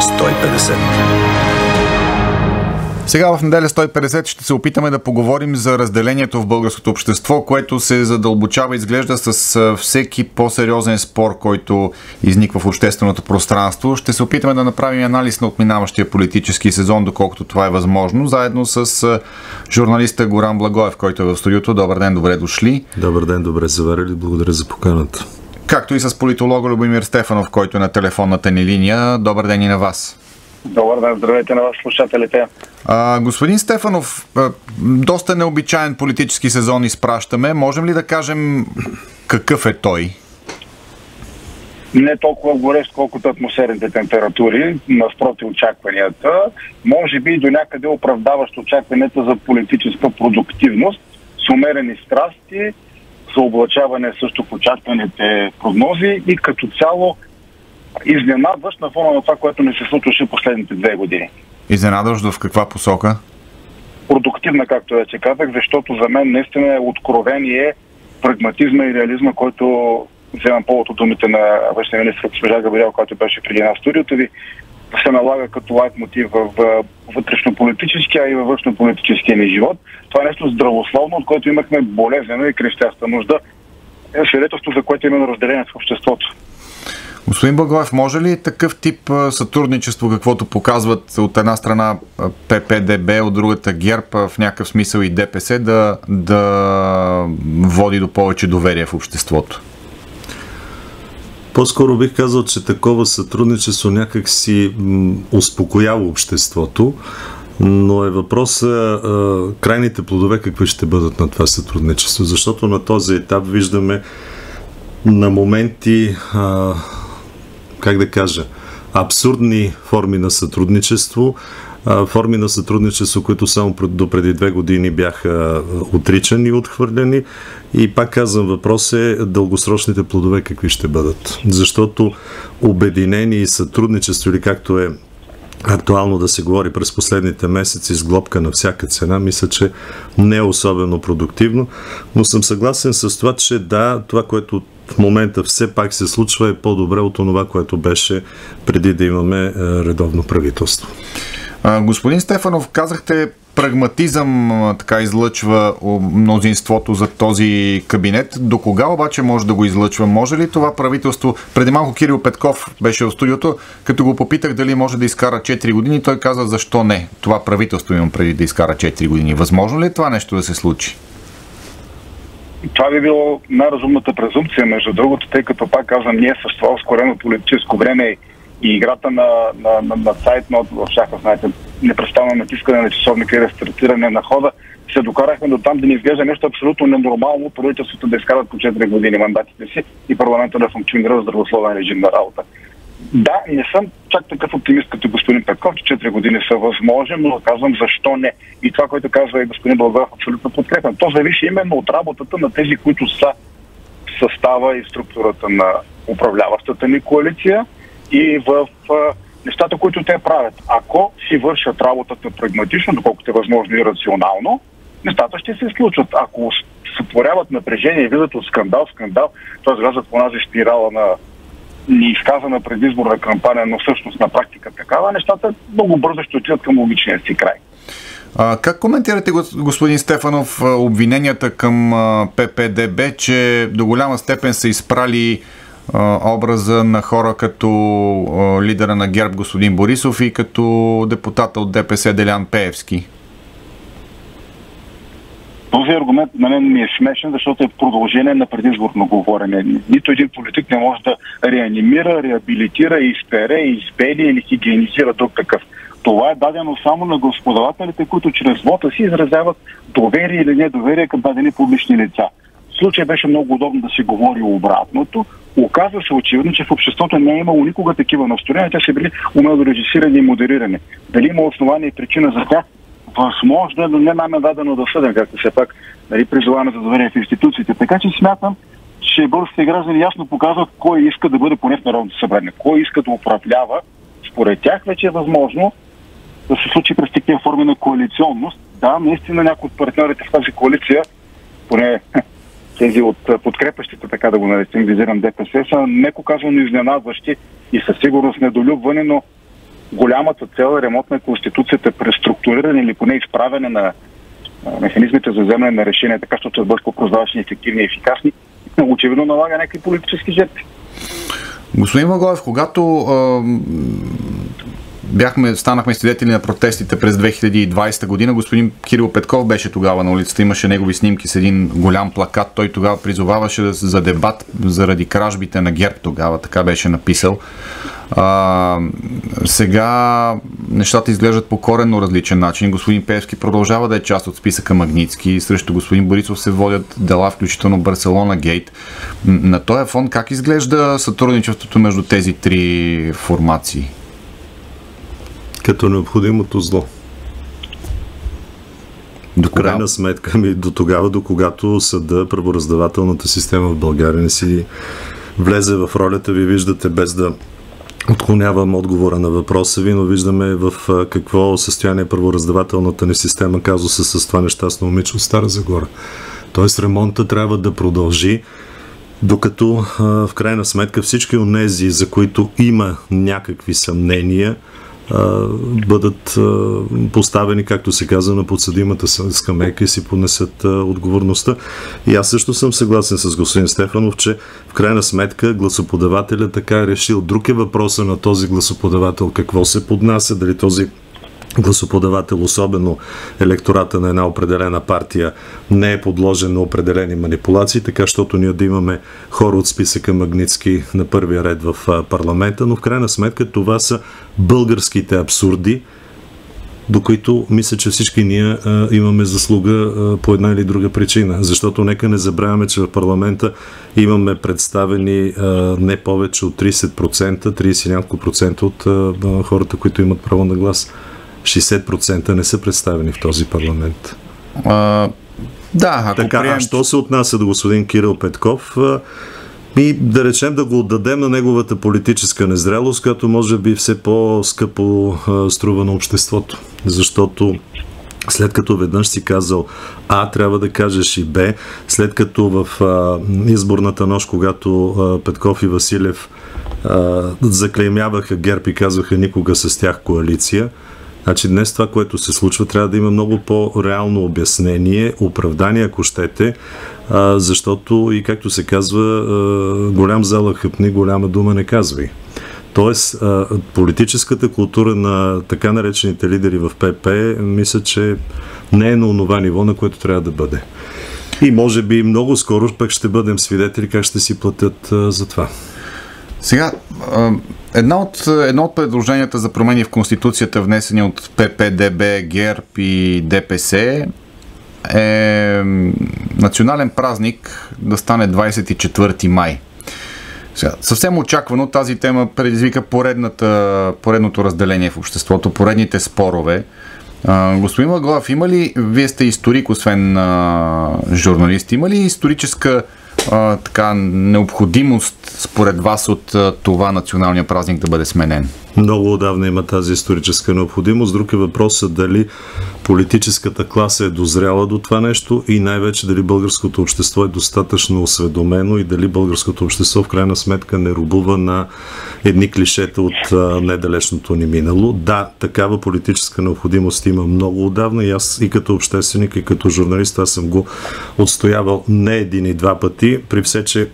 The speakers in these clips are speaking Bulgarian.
150. Сега в неделя 150 ще се опитаме да поговорим за разделението в българското общество, което се задълбочава, изглежда с всеки по-сериозен спор, който изниква в общественото пространство. Ще се опитаме да направим анализ на отминаващия политически сезон, доколкото това е възможно, заедно с журналиста Горан Благоев, който е в студиото. Добър ден, добре дошли. Добър ден, добре заварили. Благодаря за поканата. Както и с политолога Любомир Стефанов, който е на телефонната ни линия. Добър ден и на вас. Добър ден, здравейте на вас, слушателите. А, господин Стефанов, доста необичайен политически сезон изпращаме. Можем ли да кажем какъв е той? Не толкова горещ, колкото атмосферните температури, наспроти очакванията. Може би и до някъде оправдаващ очакванията за политическа продуктивност, с умерени страсти, за облачаване също в очакваните прогнози и като цяло изненадващ на фона на това, което не се случваше последните две години. Изненадващ в каква посока? Продуктивна, както вече казах, защото за мен наистина е откровение прагматизма и реализма, който вземам повод от думите на външния министр госпожа Габриел, който беше преди една студиото ви, се налага като лайт мотив в вътрешно-политическия, и във външно-политическия ни живот. Това е нещо здравословно, от което имахме болезнена и крещяща нужда. Е свидетелство, за което имаме разделение в обществото. Господин Благоев, може ли такъв тип сътрудничество, каквото показват от една страна ППДБ, от другата ГЕРБ, в някакъв смисъл и ДПС, да, да води до повече доверие в обществото? По-скоро бих казал, че такова сътрудничество някак си успокоява обществото, но е въпроса крайните плодове какви ще бъдат на това сътрудничество, защото на този етап виждаме на моменти а, как да кажа, абсурдни форми на сътрудничество, форми на сътрудничество, които само до преди две години бяха отричани и отхвърлени. И пак казвам, въпрос е дългосрочните плодове какви ще бъдат. Защото обединение и сътрудничество, или както е актуално да се говори през последните месеци с глобка на всяка цена, мисля, че не е особено продуктивно, но съм съгласен с това, че да, това, което в момента все пак се случва е по-добре от това, което беше преди да имаме редовно правителство. Господин Стефанов, казахте прагматизъм така излъчва мнозинството за този кабинет. До кога обаче може да го излъчва? Може ли това правителство? Преди малко Кирил Петков беше в студиото, като го попитах дали може да изкара 4 години, той каза защо не. Това правителство имам преди да изкара 4 години. Възможно ли е това нещо да се случи? Това би било най-разумната презумпция, между другото, тъй като пак казвам, ние с това ускорено политическо време и играта на, на, на, на сайт нот в шаха, знаете, непрестанно натискане на часовника и рестартиране на хода, се докарахме до там да ни изглежда нещо абсолютно ненормално правителството да изкарат по 4 години мандатите си и парламента да функционира в здравословен режим на работа. Да, не съм чак такъв оптимист като господин Петков, че 4 години са възможни, но казвам защо не. И това, което казва и господин Бългов, абсолютно подкрепен. То зависи именно от работата на тези, които са състава и структурата на управляващата ни коалиция и в нещата, които те правят. Ако си вършат работата прагматично, доколкото е възможно и рационално, нещата ще се случват. Ако сътворяват напрежение и видят от скандал скандал, т.е. влязат по тази спирала на неизказана предизборна кампания, но всъщност на практика такава, нещата много бързо ще отидат към логичния си край. А, как коментирате, господин Стефанов, обвиненията към ППДБ, че до голяма степен са изпрали образа на хора като лидера на ГЕРБ господин Борисов и като депутата от ДПС Делян Пеевски? Този аргумент на мен ми е смешен, защото е продължение на предизборно говорене. Нито един политик не може да реанимира, реабилитира, изпере, избели или хигиенизира друг такъв. Това е дадено само на господавателите, които чрез вота си изразяват доверие или недоверие към дадени публични лица. В случай беше много удобно да се говори обратното. Оказва се очевидно, че в обществото не е имало никога такива настроения. Те са били умело режисирани и модерирани. Дали има основание и причина за тях, възможно е, но не нам е дадено да съдим, както все пак нали, призоваваме за доверие в институциите. Така че смятам, че българските граждани ясно показват кой иска да бъде поне в Народното събрание, кой иска да управлява. Според тях вече е възможно да се случи през такива форми на коалиционност. Да, наистина някои от партньорите в тази коалиция, поне тези от подкрепащите, така да го наречем, визирам ДПС, са неко казано изненадващи и със сигурност недолюбвани, но голямата цел е ремонт на Конституцията, преструктуриране или поне изправяне на механизмите за вземане на решения, така защото да бъдат по-прозрачни, ефективни и ефикасни, очевидно налага някакви политически жертви. Господин Магоев, когато бяхме, станахме свидетели на протестите през 2020 година. Господин Кирил Петков беше тогава на улицата. Имаше негови снимки с един голям плакат. Той тогава призоваваше за дебат заради кражбите на ГЕРБ тогава. Така беше написал. А, сега нещата изглеждат по коренно различен начин. Господин Певски продължава да е част от списъка Магницки. Срещу господин Борисов се водят дела, включително Барселона Гейт. На този фон как изглежда сътрудничеството между тези три формации? Като необходимото зло. До крайна сметка ми до тогава, до когато съда, правораздавателната система в България не си влезе в ролята, ви виждате без да отклонявам отговора на въпроса ви, но виждаме в какво състояние правораздавателната ни система казва се с това нещастно момиче от Стара Загора. Тоест ремонта трябва да продължи, докато в крайна сметка всички от нези, за които има някакви съмнения, бъдат поставени, както се казва, на подсъдимата скамейка и си понесат отговорността. И аз също съм съгласен с господин Стефанов, че в крайна сметка гласоподавателя така е решил. Друг е въпроса на този гласоподавател какво се поднася, дали този гласоподавател, особено електората на една определена партия, не е подложен на определени манипулации, така щото ние да имаме хора от списъка Магницки на първия ред в парламента, но в крайна сметка това са българските абсурди, до които мисля, че всички ние а, имаме заслуга а, по една или друга причина. Защото нека не забравяме, че в парламента имаме представени а, не повече от 30%, 30 няколко процента от а, хората, които имат право на глас. 60% не са представени в този парламент. А, да, ако така, прием... а що се отнася до господин Кирил Петков? И да речем да го отдадем на неговата политическа незрелост, която може би все по-скъпо струва на обществото. Защото след като веднъж си казал А, трябва да кажеш и Б, след като в а, изборната нощ, когато а, Петков и Василев а, заклеймяваха ГЕРБ и казваха никога с тях коалиция, Значи днес това, което се случва, трябва да има много по-реално обяснение, оправдание, ако щете, защото и както се казва, голям зала хъпни, голяма дума не казвай. Тоест, политическата култура на така наречените лидери в ПП, мисля, че не е на онова ниво, на което трябва да бъде. И може би много скоро пък ще бъдем свидетели как ще си платят за това. Сега, една от, едно от предложенията за промени в Конституцията, внесени от ППДБ, ГЕРБ и ДПС, е национален празник да стане 24 май. Сега, съвсем очаквано тази тема предизвика поредната, поредното разделение в обществото, поредните спорове. Господин Магоев, има ли, вие сте историк, освен а, журналист, има ли историческа така, необходимост според вас от това националния празник да бъде сменен? Много отдавна има тази историческа необходимост. Друг е въпросът дали политическата класа е дозряла до това нещо и най-вече дали българското общество е достатъчно осведомено и дали българското общество в крайна сметка не рубува на едни клишета от а, недалечното ни минало. Да, такава политическа необходимост има много отдавна и аз и като общественик, и като журналист аз съм го отстоявал не един и два пъти, при все, че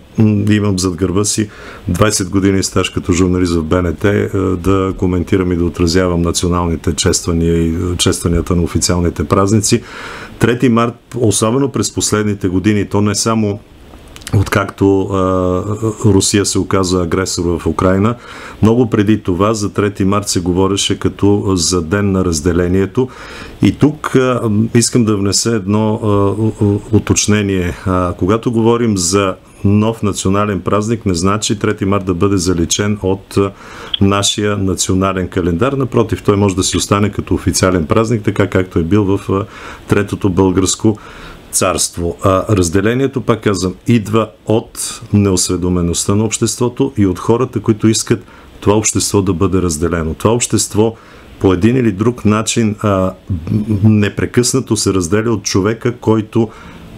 имам зад гърба си 20 години стаж като журналист в БНТ, да коментирам и да отразявам националните чествания и честванията на официалните празници. 3 март, особено през последните години, то не само откакто а, Русия се оказа агресор в Украина. Много преди това, за 3 март се говореше като за ден на разделението. И тук а, искам да внеса едно а, уточнение. А, когато говорим за нов национален празник не значи 3 март да бъде заличен от нашия национален календар. Напротив, той може да си остане като официален празник, така както е бил в третото българско царство. А разделението, пак казвам, идва от неосведомеността на обществото и от хората, които искат това общество да бъде разделено. Това общество по един или друг начин а, непрекъснато се разделя от човека, който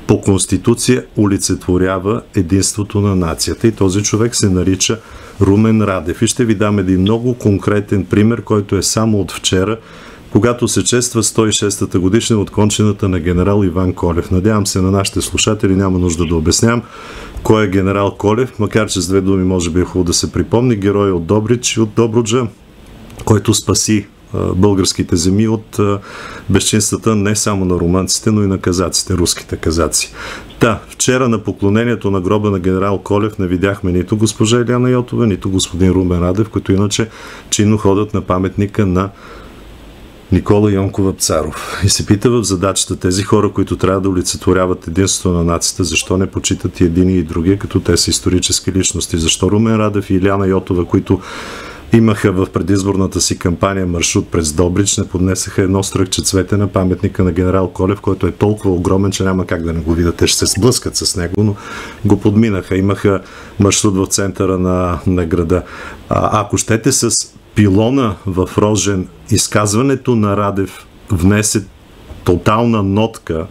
по Конституция олицетворява единството на нацията и този човек се нарича Румен Радев. И ще ви дам един много конкретен пример, който е само от вчера, когато се чества 106-та годишна от кончината на генерал Иван Колев. Надявам се на нашите слушатели, няма нужда да обяснявам кой е генерал Колев, макар че с две думи може би е хубаво да се припомни. Герой от Добрич и от Добруджа, който спаси българските земи от безчинствата не само на румънците, но и на казаците, руските казаци. Да, вчера на поклонението на гроба на генерал Колев не видяхме нито госпожа Иляна Йотова, нито господин Румен Радев, които иначе чинно ходят на паметника на Никола Йонкова Царов. И се пита в задачата тези хора, които трябва да олицетворяват единството на нацията, защо не почитат и едини и други, като те са исторически личности. Защо Румен Радев и Иляна Йотова, които имаха в предизборната си кампания маршрут през Добрич, не поднесаха едно стръкче цвете на паметника на генерал Колев, който е толкова огромен, че няма как да не го видят. Те ще се сблъскат с него, но го подминаха. Имаха маршрут в центъра на, на града. А, ако щете с пилона в Рожен, изказването на Радев внесе тотална нотка,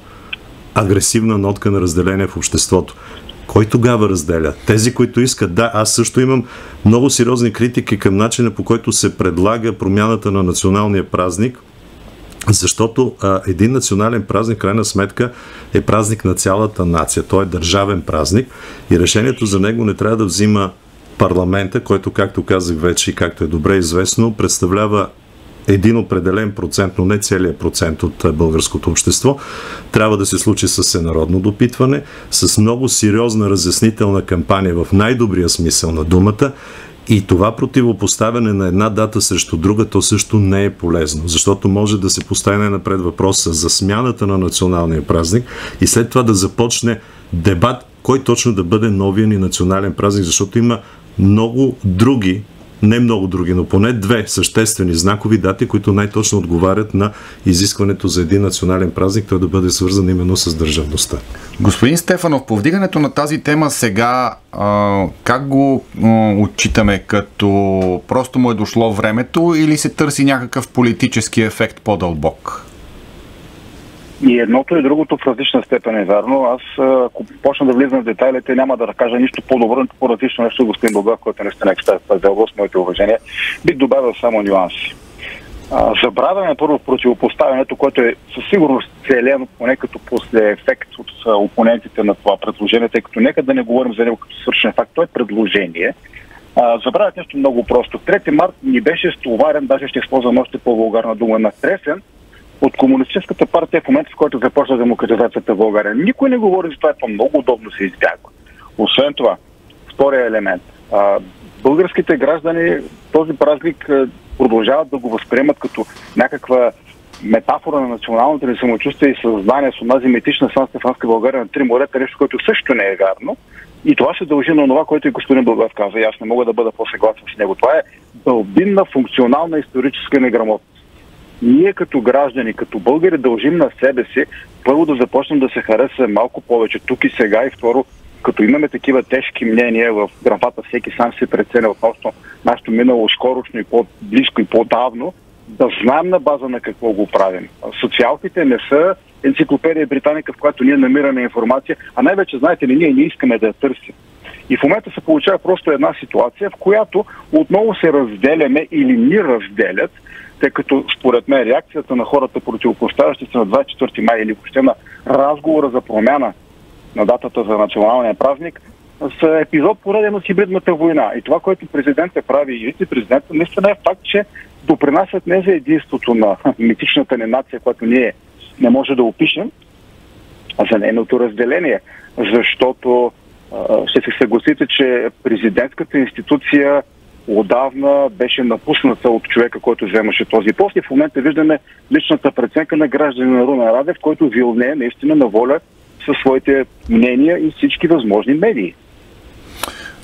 агресивна нотка на разделение в обществото. Кой тогава разделя? Тези, които искат. Да, аз също имам много сериозни критики към начина по който се предлага промяната на националния празник, защото а, един национален празник, крайна сметка, е празник на цялата нация. Той е държавен празник и решението за него не трябва да взима парламента, който, както казах вече и както е добре известно, представлява един определен процент, но не целият процент от българското общество, трябва да се случи с всенародно допитване, с много сериозна разяснителна кампания в най-добрия смисъл на думата и това противопоставяне на една дата срещу друга, то също не е полезно, защото може да се постави напред въпроса за смяната на националния празник и след това да започне дебат кой точно да бъде новия ни национален празник, защото има много други не много други, но поне две съществени знакови дати, които най-точно отговарят на изискването за един национален празник, той да бъде свързан именно с държавността. Господин Стефанов, повдигането на тази тема сега, как го отчитаме? Като просто му е дошло времето или се търси някакъв политически ефект по-дълбок? И едното и другото в различна степен е вярно. Аз, ако почна да влизам в детайлите, няма да кажа нищо по-добро, нито по-различно нещо господин Богдав, който не сте експерт в тази област, моите уважения. Бих добавил само нюанси. забравяме първо противопоставянето, което е със сигурност целено поне като после ефект от опонентите на това предложение, тъй като нека да не говорим за него като свършен факт. То е предложение. забравят нещо много просто. 3 март ни беше стоварен, даже ще използвам още по-вулгарна дума, на тресен от Комунистическата партия в момента, в който започна демократизацията в България. Никой не говори за това, това много удобно се избягва. Освен това, втория елемент. А, българските граждани този празник продължават да го възприемат като някаква метафора на националното ни самочувствие и съзнание с онази метична Сан Стефанска България на три морета, нещо, което също не е вярно. И това се дължи на това, което и господин Бългав каза. И аз не мога да бъда по-съгласен с него. Това е дълбинна функционална историческа неграмотност ние като граждани, като българи дължим на себе си първо да започнем да се харесваме малко повече тук и сега и второ, като имаме такива тежки мнения в графата всеки сам се преценя относно нашето минало скорошно и по-близко и по-давно, да знаем на база на какво го правим. Социалките не са енциклопедия Британика, в която ние намираме информация, а най-вече, знаете ли, ние не искаме да я търсим. И в момента се получава просто една ситуация, в която отново се разделяме или ни разделят тъй като според мен реакцията на хората противопоставящи се на 24 май или въобще на разговора за промяна на датата за националния празник са епизод пореден от хибридната война. И това, което президентът прави и вице-президентът, наистина е факт, че допринасят не за единството на митичната ни нация, която ние не може да опишем, а за нейното разделение. Защото ще се съгласите, че президентската институция отдавна беше напусната от човека, който вземаше този пост и в момента виждаме личната преценка на граждани на Руна Радев, който вилне наистина на воля със своите мнения и всички възможни медии.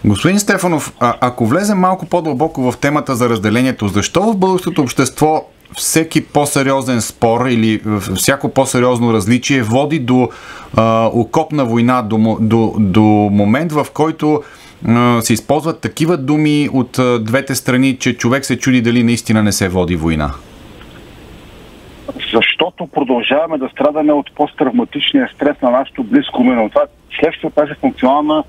Господин Стефанов, а, ако влезем малко по-дълбоко в темата за разделението, защо в българското общество всеки по-сериозен спор или всяко по-сериозно различие води до а, окопна война, до, до, до момент, в който се използват такива думи от двете страни, че човек се чуди дали наистина не се води война? Защото продължаваме да страдаме от посттравматичния стрес на нашето близко минало. Това следствие тази функционална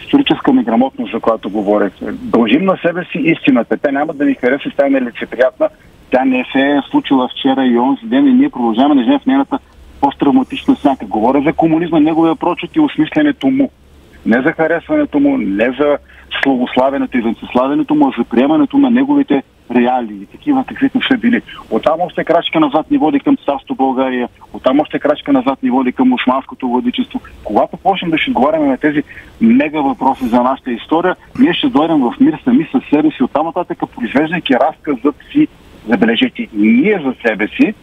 историческа неграмотност, за която говорех. Дължим на себе си истината. Тя няма да ни хареса, тя не е лицеприятна. Тя не се е случила вчера и онзи ден и ние продължаваме да живеем в нейната посттравматична сянка. Говоря за комунизма, неговия прочет и осмисленето му. Не за харесването му, не за славославянето и венцеславянето му, а за приемането на неговите реалии, такива каквито са били. Оттам още крачка назад ни води към царство България, оттам още крачка назад ни води към османското владичество. Когато почнем да ще отговаряме на тези мега въпроси за нашата история, ние ще дойдем в мир сами със себе си, оттам нататък произвеждайки разказът си, забележете, ние за себе си,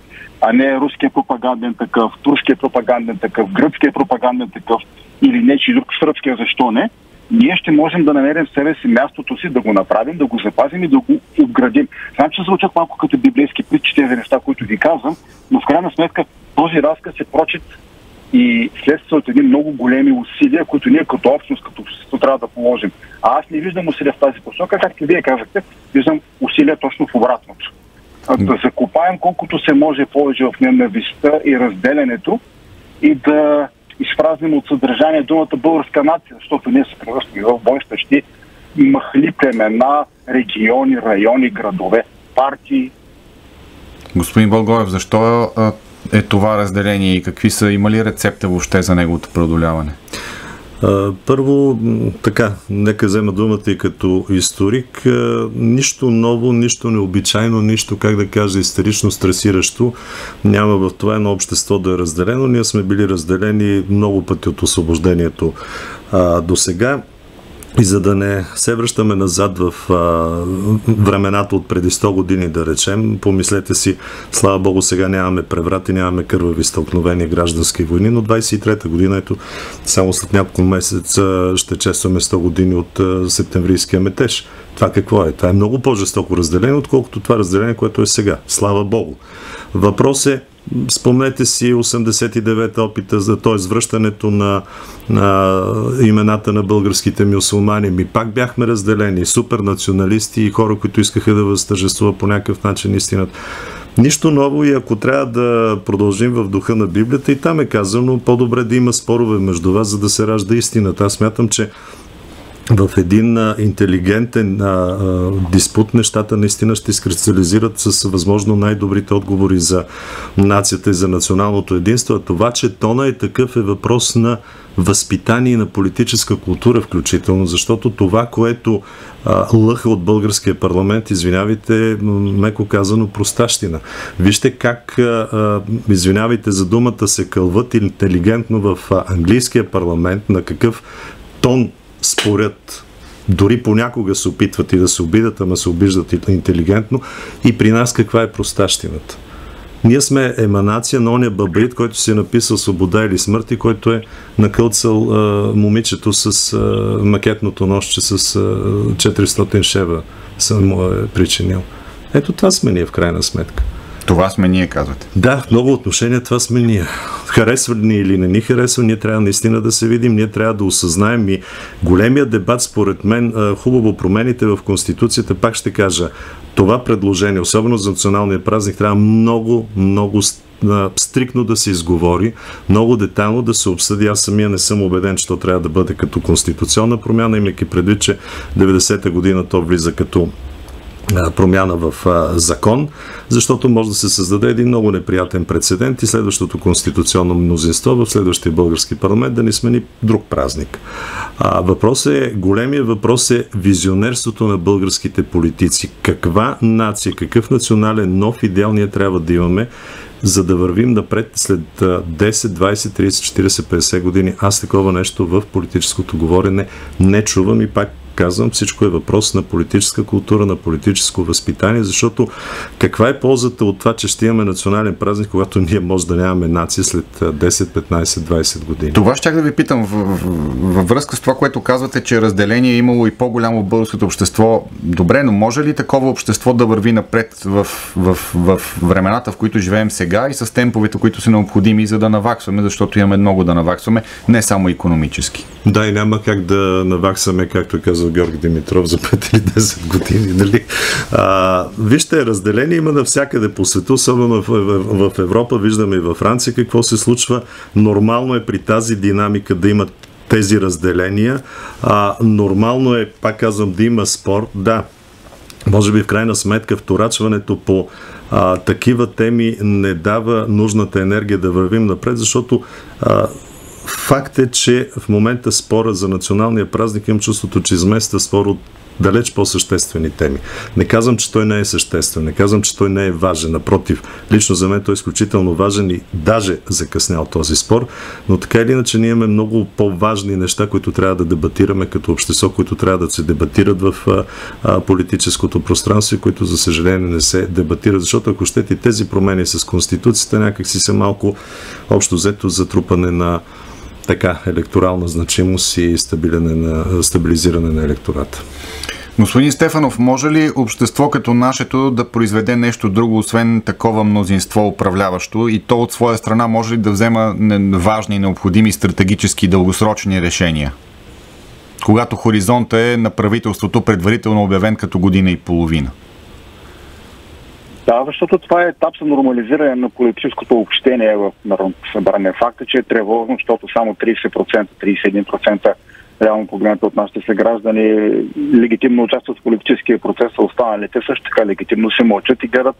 а не руския пропаганден такъв, турския пропаганден такъв, гръцкия пропаганден такъв или нечи друг сръбския, защо не, ние ще можем да намерим в себе си мястото си, да го направим, да го запазим и да го обградим. Знам, че звучат малко като библейски притчи тези неща, които ви казвам, но в крайна сметка този разказ е прочит и следствие от едни много големи усилия, които ние като общност, като общество трябва да положим. А аз не виждам усилия в тази посока, както вие казахте, виждам усилия точно в обратното. Да закопаем колкото се може повече в ненавистта и разделянето и да изпразним от съдържание думата българска нация, защото ние се превръщаме в бойстващи махли племена, региони, райони, градове, партии. Господин Бългоев, защо е това разделение и какви са, има ли рецепта въобще за неговото преодоляване? Първо, така, нека взема думата и като историк. Нищо ново, нищо необичайно, нищо, как да кажа, истерично стресиращо няма в това едно общество да е разделено. Ние сме били разделени много пъти от освобождението до сега. И за да не се връщаме назад в а, времената от преди 100 години, да речем, помислете си, слава Богу, сега нямаме преврати, нямаме кървави стълкновения, граждански войни, но 23-та година, ето, само след няколко месеца ще честваме 100 години от а, септемврийския метеж. Това какво е? Това е много по-жестоко разделение, отколкото това разделение, което е сега. Слава Богу. Въпрос е Спомнете си 89-та опита за т.е. връщането на, на имената на българските мюсулмани. Ми пак бяхме разделени. Супер националисти и хора, които искаха да възтържествува по някакъв начин истината. Нищо ново и ако трябва да продължим в духа на Библията и там е казано по-добре да има спорове между вас, за да се ражда истината. Аз смятам, че в един а, интелигентен а, а, диспут нещата наистина ще изкристализират с възможно най-добрите отговори за нацията и за националното единство. А това, че тона е такъв е въпрос на възпитание на политическа култура включително, защото това, което лъха от българския парламент, извинявайте, меко казано, простащина. Вижте как, извинявайте за думата, се кълват интелигентно в английския парламент, на какъв тон спорят дори понякога се опитват и да се обидат, ама се обиждат интелигентно. И при нас каква е простащината? Ние сме еманация на оня бабрит, който си е написал Свобода или смърт и който е накълцал а, момичето с а, макетното нощче с а, 400 шева съм му е причинил. Ето това сме ние в крайна сметка. Това сме ние, казвате. Да, много отношения това сме ние. Харесва ни или не ни харесва, ние трябва наистина да се видим, ние трябва да осъзнаем и големия дебат, според мен, хубаво промените в Конституцията, пак ще кажа, това предложение, особено за националния празник, трябва много, много стрикно да се изговори, много детайлно да се обсъди. Аз самия не съм убеден, че то трябва да бъде като конституционна промяна, имайки предвид, че 90-та година то влиза като промяна в закон, защото може да се създаде един много неприятен прецедент и следващото конституционно мнозинство в следващия български парламент да ни смени друг празник. А, въпрос е, големия въпрос е визионерството на българските политици. Каква нация, какъв национален нов идеал ние трябва да имаме, за да вървим напред след 10, 20, 30, 40, 50 години. Аз такова нещо в политическото говорене не чувам и пак казвам, всичко е въпрос на политическа култура, на политическо възпитание, защото каква е ползата от това, че ще имаме национален празник, когато ние може да нямаме нация след 10, 15, 20 години? Това ще да ви питам във връзка с това, което казвате, че разделение е имало и по-голямо в българското общество. Добре, но може ли такова общество да върви напред в, в, в, времената, в които живеем сега и с темповете, които са необходими, за да наваксваме, защото имаме много да наваксваме, не само економически? Да, и няма как да наваксаме, както каза казал Георги Димитров за 5 или 10 години. Нали? А, вижте, разделение има навсякъде по света, особено в, в, Европа, виждаме и във Франция какво се случва. Нормално е при тази динамика да имат тези разделения. А, нормално е, пак казвам, да има спор. Да, може би в крайна сметка вторачването по а, такива теми не дава нужната енергия да вървим напред, защото а, факт е, че в момента спора за националния празник имам чувството, че измества спор от далеч по-съществени теми. Не казвам, че той не е съществен, не казвам, че той не е важен. Напротив, лично за мен той е изключително важен и даже закъснял този спор, но така или иначе ние имаме много по-важни неща, които трябва да дебатираме като общество, които трябва да се дебатират в а, а, политическото пространство и които за съжаление не се дебатират, защото ако щете тези промени с Конституцията някакси са малко общо взето затрупане на така електорална значимост и на, стабилизиране на електората. Господин Стефанов, може ли общество като нашето да произведе нещо друго, освен такова мнозинство управляващо и то от своя страна може ли да взема важни, необходими стратегически дългосрочни решения? Когато хоризонта е на правителството предварително обявен като година и половина. Да, защото това е етап за нормализиране на политическото общение в Народното събрание. Факт е, че е тревожно, защото само 30%, 31% реално погледнато от нашите съграждани легитимно участват в политическия процес, а останалите също така легитимно се мълчат и гледат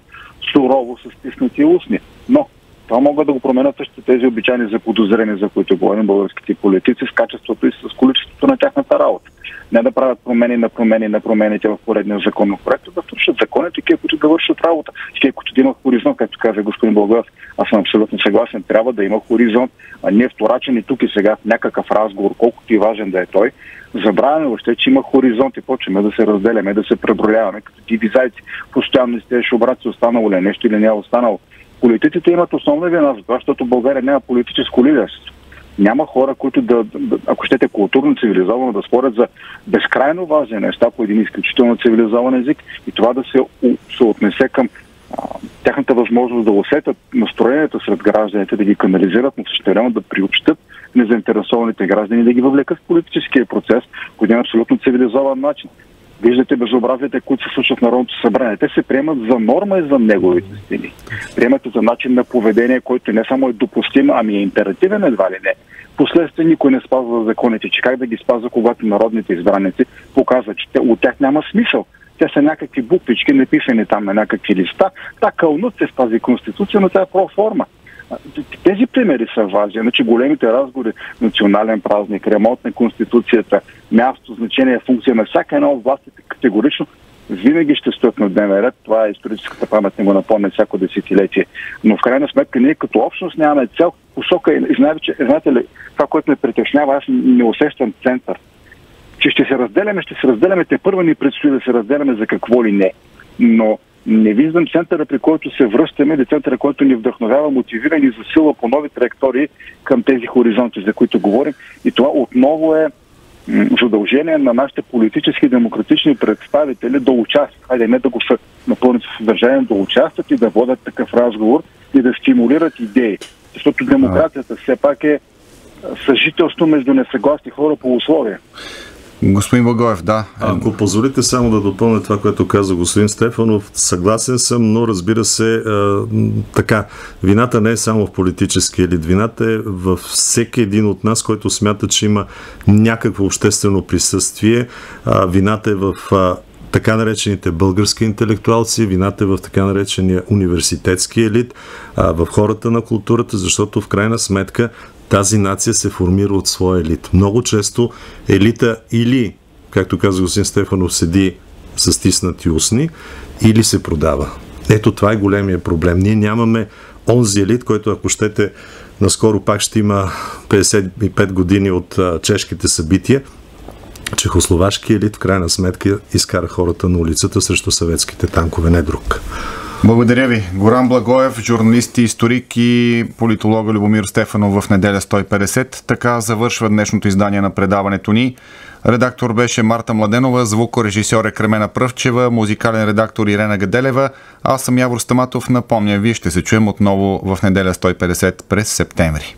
сурово с стиснати устни. Но това могат да го променят също тези обичайни заподозрени, за които говорим българските политици, с качеството и с количеството на тяхната работа. Не да правят промени на промени на промените в поредния законопроект, да вършат закони, такива, които да вършат работа. Такива, които да имат хоризонт, както каза господин Българов. Аз съм абсолютно съгласен. Трябва да има хоризонт, а не вторачени тук и сега в някакъв разговор, колкото и важен да е той. Забравяме въобще, че има хоризонт и почваме да се разделяме, да се преброяваме като диви зайци. Постоянно изтееш обрати, останало ли е нещо или не е останало. Политиците имат основна вина за това, защото България няма политическо лидерство. Няма хора, които да, ако щете културно цивилизовано, да спорят за безкрайно важни неща по един изключително цивилизован език и това да се, се отнесе към а, тяхната възможност да усетят настроението сред гражданите, да ги канализират, но също време да приобщат незаинтересованите граждани, да ги въвлекат в политическия процес по един абсолютно цивилизован начин. Виждате безобразията, които се случват в Народното събрание. Те се приемат за норма и за неговите стили. Приемат за начин на поведение, който не само е допустим, ами е императивен едва ли не. Последствие никой не спазва законите, че как да ги спазва, когато народните избраници показват, че от тях няма смисъл. Те са някакви буквички, написани там на някакви листа. Та кълнат се в тази конституция, но тя е проформа. Тези примери са важни. Значи големите разговори, национален празник, ремонт на Конституцията, място, значение, функция на всяка една от властите категорично винаги ще стоят на дневен ред. Това е историческата памет, не го напомня всяко десетилетие. Но в крайна сметка ние като общност нямаме цел, посока и знаете, знаете ли, това, което ме притеснява, аз не усещам център. Че ще се разделяме, ще се разделяме, те първо ни предстои да се разделяме за какво ли не. Но не виждам центъра, при който се връщаме, или центъра, който ни вдъхновява, мотивира ни засила по нови траектории към тези хоризонти, за които говорим. И това отново е задължение на нашите политически демократични представители да участват. Хайде не да го са напълно съдържание, да участват и да водят такъв разговор и да стимулират идеи. Защото демокрацията все пак е съжителство между несъгласни хора по условия. Господин Благоев, да. Ако позволите само да допълня това, което каза господин Стефанов, съгласен съм, но разбира се, а, така, вината не е само в политически елит, вината е във всеки един от нас, който смята, че има някакво обществено присъствие, а, вината е в а, така наречените български интелектуалци, вината е в така наречения университетски елит, а, в хората на културата, защото в крайна сметка тази нация се формира от своя елит. Много често елита или, както каза господин Стефанов, седи с стиснати устни, или се продава. Ето това е големия проблем. Ние нямаме онзи елит, който ако щете наскоро пак ще има 55 години от чешките събития, чехословашки елит в крайна сметка изкара хората на улицата срещу съветските танкове, не друг. Благодаря ви. Горан Благоев, журналист и историк и политолога Любомир Стефанов в неделя 150. Така завършва днешното издание на предаването ни. Редактор беше Марта Младенова, звукорежисьор е Кремена Пръвчева, музикален редактор Ирена Гаделева. Аз съм Явор Стаматов. Напомня, вие ще се чуем отново в неделя 150 през септември.